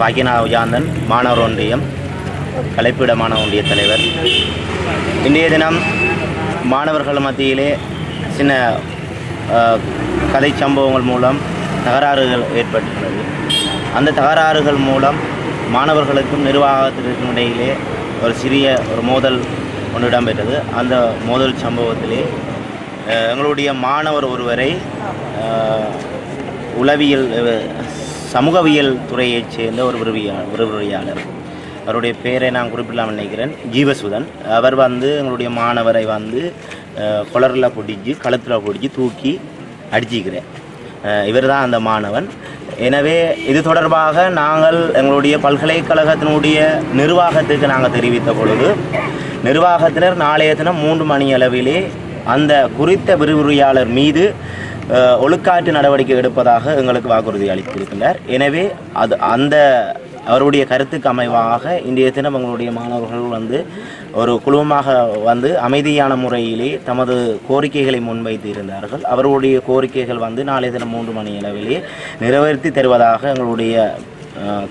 பாக்கினா உஜாந்தன் மாணவர் ஒன்றியம் கலைப்பிட மாணவ ஒன்றிய தலைவர். இன்றைய தினம் மாணவர்கள் மத்தியிலே சின்ன கதை சம்பவங்கள் மூலம் தகராறுகள் ஏற்பட்டுள்ளது. அந்த தகராறுகள் மூலம் மாணவர்களுக்கும் நிர்வாகத்திற்கும் இடையிலே ஒரு சிறிய ஒரு மோதல் ஒன்று இடம்பெற்றது. அந்த மோதல் சம்பவத்திலே எங்களுடைய மாணவர் ஒருவரை உளவியல் சமூகவியல் துறையைச் சேர்ந்த ஒரு விரிவியா விரிவுரையாளர். அவருடைய பேரை நான் குறிப்பிடலாம் நினைக்கிறேன். ஜீவசுதன். அவர் வந்து எங்களுடைய மாணவரை வந்து குளரில் பிடிச்சி கழுத்தில் பிடிச்சி தூக்கி அடிச்சிக்கிறேன் இவர் தான் அந்த மாணவன். எனவே இது தொடர்பாக நாங்கள் எங்களுடைய பல்கலைக்கழகத்தினுடைய நிர்வாகத்துக்கு நாங்கள் தெரிவித்த பொழுது நிர்வாகத்தினர் நாளைய தினம் மூன்று மணி அளவிலே அந்த குறித்த விரிவுரையாளர் மீது ஒழுக்காற்று நடவடிக்கை எடுப்பதாக எங்களுக்கு வாக்குறுதி அளித்திருக்கின்றார் எனவே அது அந்த அவருடைய கருத்துக்கு அமைவாக இன்றைய தினம் எங்களுடைய மாணவர்கள் வந்து ஒரு குழுமமாக வந்து அமைதியான முறையிலே தமது கோரிக்கைகளை முன்வைத்து இருந்தார்கள். அவருடைய கோரிக்கைகள் வந்து நாளைய தினம் மூன்று மணி அளவிலே நிறைவேற்றி தருவதாக எங்களுடைய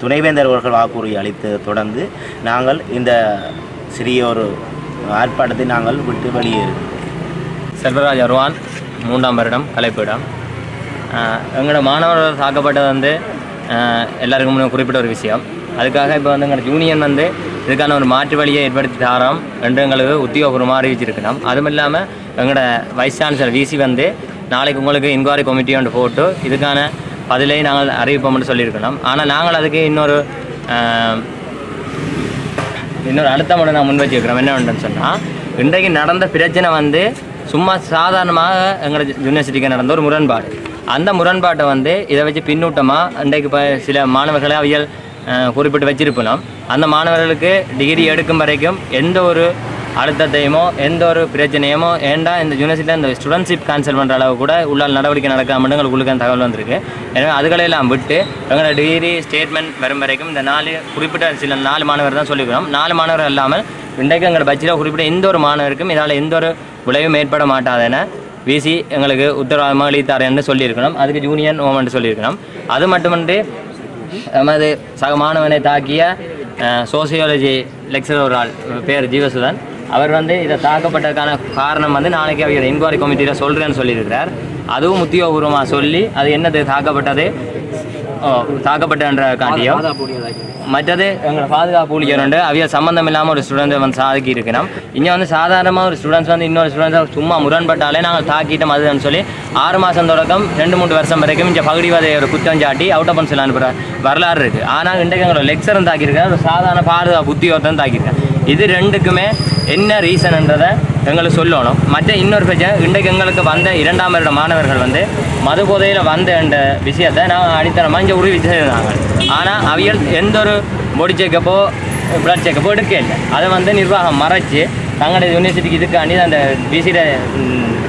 துணைவேந்தர் அவர்கள் வாக்குறுதி அளித்து தொடர்ந்து நாங்கள் இந்த சிறிய ஒரு ஆர்ப்பாட்டத்தை நாங்கள் விட்டு வெளியேறுகிறோம் செல்வராஜ் அருவான் மூன்றாம் வருடம் கலைப்பீடம் எங்களோட மாணவர்கள் தாக்கப்பட்டது வந்து எல்லாருக்கும் குறிப்பிட்ட ஒரு விஷயம். அதுக்காக இப்போ வந்து எங்களோட யூனியன் வந்து இதுக்கான ஒரு மாற்று வழியை ஏற்படுத்தி தாரோம் என்று எங்களுக்கு உத்தியோகபூர்வமாக அறிவிச்சிருக்கணும் அதுவும் இல்லாமல் எங்களோட வைஸ் சான்சலர் விசி வந்து நாளைக்கு உங்களுக்கு இன்கொயரி கமிட்டி ஒன்று போட்டு இதுக்கான பதிலை நாங்கள் அறிவிப்போம்னு சொல்லியிருக்கணும் ஆனால் நாங்கள் அதுக்கு இன்னொரு இன்னொரு அடுத்த முறை நான் முன் வச்சுருக்கிறோம். என்ன ஒன்றுன்னு சொன்னால் இன்றைக்கு நடந்த பிரச்சனை வந்து சும்மா சாதாரணமாக எங்களோட யூனிவர்சிட்டிக்கு நடந்த ஒரு முரண்பாடு. அந்த முரண்பாட்டை வந்து இதை வச்சு பின்னூட்டமாக இன்றைக்கு இப்போ சில மாணவர்களை அவியல் குறிப்பிட்டு வச்சிருப்பணும் அந்த மாணவர்களுக்கு டிகிரி எடுக்கும் வரைக்கும் எந்த ஒரு அழுத்தத்தையுமோ எந்த ஒரு பிரச்சனையுமோ ஏண்டா இந்த யூனிவர்சிட்டியில் இந்த ஸ்டூடெண்ட்ஷிப் கேன்சல் பண்ணுற அளவு கூட உள்ள நடவடிக்கை நடக்காமல் எங்களுக்கு தகவல் வந்திருக்கு. எனவே அதுகளெல்லாம் விட்டு எங்களோட டிகிரி ஸ்டேட்மெண்ட் வரும் வரைக்கும் இந்த நாலு குறிப்பிட்ட சில நாலு மாணவர் தான் சொல்லிக்கிறோம் நாலு மாணவர் இல்லாமல் இன்றைக்கு எங்களோட பட்ஜெட்டில் குறிப்பிட்ட எந்த ஒரு மாணவருக்கும் இதனால் எந்த ஒரு விளைவும் ஏற்பட மாட்டாதென விசி எங்களுக்கு உத்தரவாதமாக அளித்தாரேன்னு சொல்லியிருக்கணும் அதுக்கு ஜூனியர் ஓமெண்ட் சொல்லியிருக்கணும் அது மட்டுமன்றி நமது சக மாணவனை தாக்கிய சோசியாலஜி லெக்சரர் ஒரு ஆள் பேர் ஜீவசுதன். அவர் வந்து இதை தாக்கப்பட்டதுக்கான காரணம் வந்து நாளைக்கு அவர் என்கொயரி கமிட்டியில் சொல்கிறேன்னு சொல்லியிருக்கிறார். அதுவும் உத்தியோகபூர்வமாக சொல்லி அது என்னது தாக்கப்பட்டது? ஓ, தாக்கப்பட்டன்ற காட்டியும் மற்றது எங்களோட பாதுகாப்பு ஊழியர் உண்டு அவைய சம்மந்தம் இல்லாமல் ஒரு ஸ்டூடெண்ட்டை வந்து சாதிக்கி இருக்கணும் இங்கே வந்து சாதாரணமாக ஒரு ஸ்டூடெண்ட்ஸ் வந்து இன்னொரு ஸ்டூடெண்ட்ஸை சும்மா முரண்பட்டாலே நாங்கள் தாக்கிட்டோம் அதுன்னு சொல்லி ஆறு மாதம் தொடக்கம் ரெண்டு மூணு வருஷம் வரைக்கும் இங்கே பகுதிவாத ஒரு குற்றம் சாட்டி அவுட் ஆஃப் பன்சில் அனுப்புகிற வரலாறு இருக்குது ஆனால் இன்றைக்கு எங்களோட லெக்சரும் தாக்கியிருக்காரு ஒரு சாதாரண பாதுகாப்பு உத்தியோகத்தையும் தாக்கியிருக்கேன் இது ரெண்டுக்குமே என்ன ரீசன்ன்றதை எங்களுக்கு சொல்லணும். மற்ற இன்னொரு பிரச்சனை இன்றைக்கு எங்களுக்கு வந்த இரண்டாம் வருட மாணவர்கள் வந்து மது போதையில் வந்த என்ற விஷயத்தை நான் அடித்தனமாக இங்கே உறுதி செய்தாங்க ஆனால் அவியல் எந்த ஒரு பொடி செக்கப்போ பிளட் செக்கப்போ எடுக்க இல்லை. அதை வந்து நிர்வாகம் மறைச்சு தங்களுடைய யூனிவர்சிட்டிக்கு இதுக்காண்டி அந்த பிசிட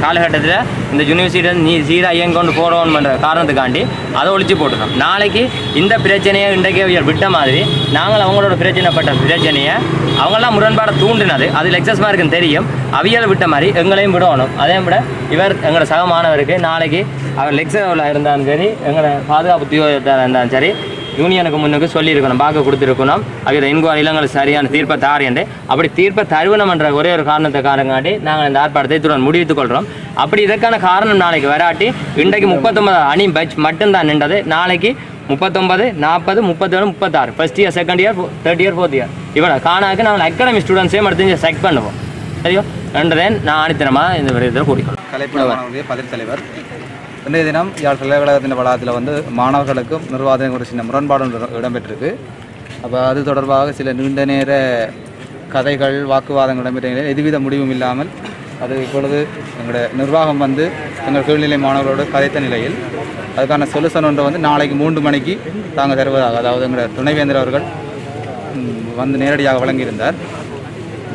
காலகட்டத்தில் இந்த யூனிவர்சிட்டியை நீ சீராக இயங்கொண்டு போகிறோம்ன்ற காரணத்துக்காண்டி அதை ஒழிச்சு போட்டுருக்கோம் நாளைக்கு இந்த பிரச்சனையை இன்றைக்கே விட்ட மாதிரி நாங்கள் அவங்களோட பிரச்சனைப்பட்ட பிரச்சனையை அவங்களாம் முரண்பாடை தூண்டினது அது லெக்சஸ் மார்க்குன்னு தெரியும். அவியலை விட்ட மாதிரி எங்களையும் விடணும். அதே விட இவர் எங்களோட சக மாணவருக்கு நாளைக்கு அவர் லெக்சரில் இருந்தாலும் சரி எங்களோட பாதுகாப்பு உத்தியோகத்தில் இருந்தாலும் சரி யூனியனுக்கு முன்னுக்கு சொல்லியிருக்கணும் பார்க்க கொடுத்துருக்கணும். அது இன்கொயரியில் எங்களுக்கு சரியான தீர்ப்பை தாரியண்டு. அப்படி தீர்ப்பை தருவனம்ன்ற ஒரே ஒரு காரணத்தை காரணங்காட்டி நாங்கள் இந்த ஆர்ப்பாட்டத்தை இத்துடன் முடிவித்துக் கொள்கிறோம் அப்படி இதற்கான காரணம் நாளைக்கு வராட்டி இன்றைக்கு முப்பத்தொன்பது அணி பட்ச் மட்டும்தான் நின்றது. நாளைக்கு முப்பத்தொன்பது நாற்பது முப்பத்தேழு முப்பத்தாறு. First year second year third year fourth year இவ்வளோ காணாக்கு நாங்கள் அகாடமி ஸ்டூடெண்ட்ஸையும் எடுத்து செக் பண்ணுவோம். சரியோ? ரெண்டு நான் ஆணித்தனமாக இந்த விடயத்தில் கூடிக்கொள்ளும் கலைப்பட தலைவர். இன்றைய தினம் யாழ் பல்கலைக்கழகத்தின் வளாகத்தில் வந்து மாணவர்களுக்கும் நிர்வாகத்தின் ஒரு சின்ன முரண்பாடு இடம்பெற்றிருக்கு. அப்போ அது தொடர்பாக சில நீண்ட நேர கதைகள் வாக்குவாதங்கள் இடம்பெற்ற நிலையில் எதுவித முடிவும் இல்லாமல் அது இப்பொழுது எங்களுடைய நிர்வாகம் வந்து எங்கள் கீழ்நிலை மாணவர்களோடு கதைத்த நிலையில் அதுக்கான சொல்யூஷன் ஒன்று வந்து நாளைக்கு மூன்று மணிக்கு தாங்கள் தருவதாக அதாவது எங்களுடைய துணைவேந்தர் அவர்கள் வந்து நேரடியாக வழங்கியிருந்தார்.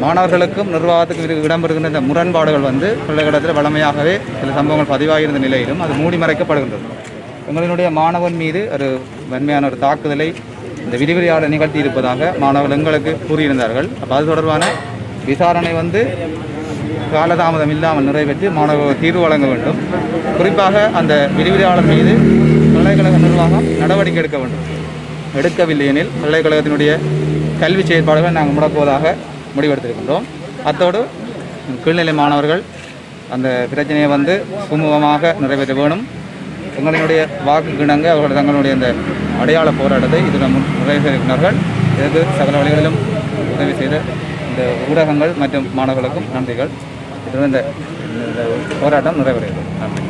மாணவர்களுக்கும் நிர்வாகத்துக்கும் இடம்பெறுகின்ற இந்த முரண்பாடுகள் வந்து பல்கலைக்கழகத்தில் வழமையாகவே சில சம்பவங்கள் பதிவாகியிருந்த நிலையிலும் அது மூடி மறைக்கப்படுகின்றது. எங்களினுடைய மாணவன் மீது ஒரு வன்மையான ஒரு தாக்குதலை இந்த விரிவிரியாளர் நிகழ்த்தி இருப்பதாக மாணவர்கள் எங்களுக்கு கூறியிருந்தார்கள். அப்போ அது தொடர்பான விசாரணை வந்து காலதாமதம் இல்லாமல் நிறைவேற்றி மாணவர்கள் தீர்வு வழங்க வேண்டும். குறிப்பாக அந்த விரிவிரியாளர் மீது பல்கலைக்கழக நிர்வாகம் நடவடிக்கை எடுக்க வேண்டும். எடுக்கவில்லை எனில் பல்கலைக்கழகத்தினுடைய கல்வி செயற்பாடுகளை நாங்கள் முடக்குவதாக முடிவெடுத்திருக்கின்றோம். அத்தோடு கீழ்நிலை மாணவர்கள் அந்த பிரச்சனையை வந்து சுமூகமாக நிறைவேற்ற வேணும். எங்களுடைய வாக்கு கிணங்க அவர்கள் தங்களுடைய இந்த அடையாள போராட்டத்தை இதில் நிறைவேற்றிருக்கிறார்கள். இதற்கு சகல வழிகளிலும் உதவி செய்த இந்த ஊடகங்கள் மற்றும் மாணவர்களுக்கும் நன்றிகள். இதில் இந்த இந்த போராட்டம் நிறைவேறுகிறது. நன்றி.